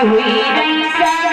हुई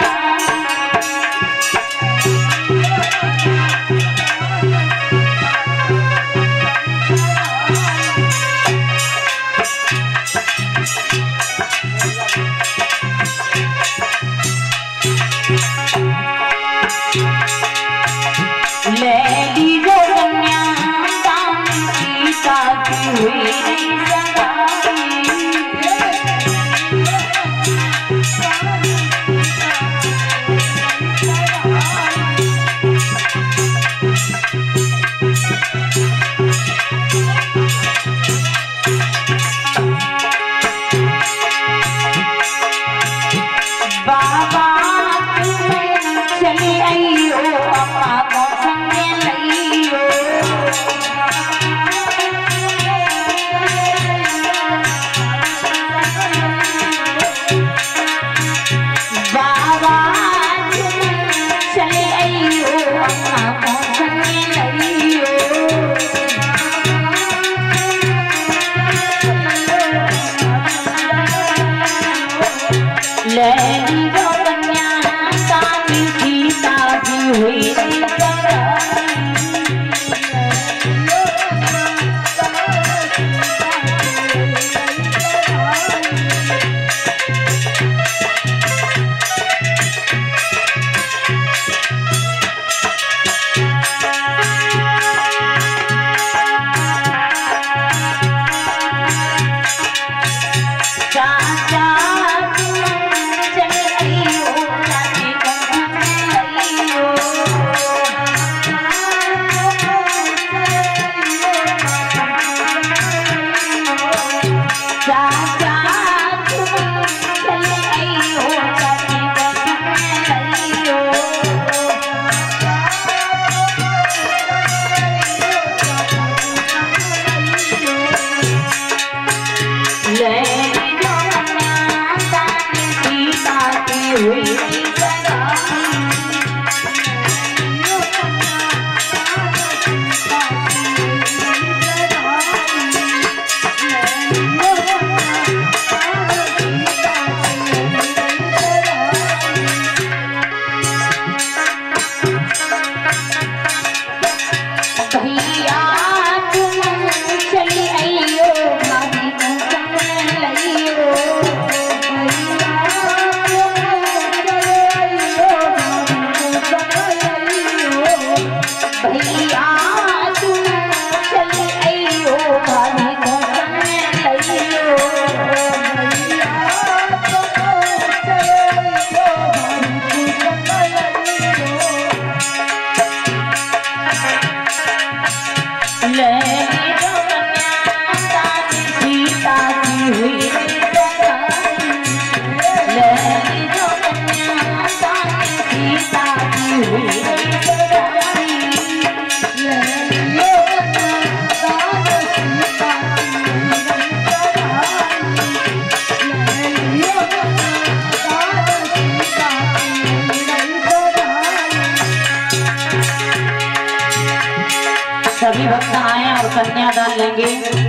कन्यादान लेंगे।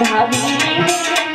भाभी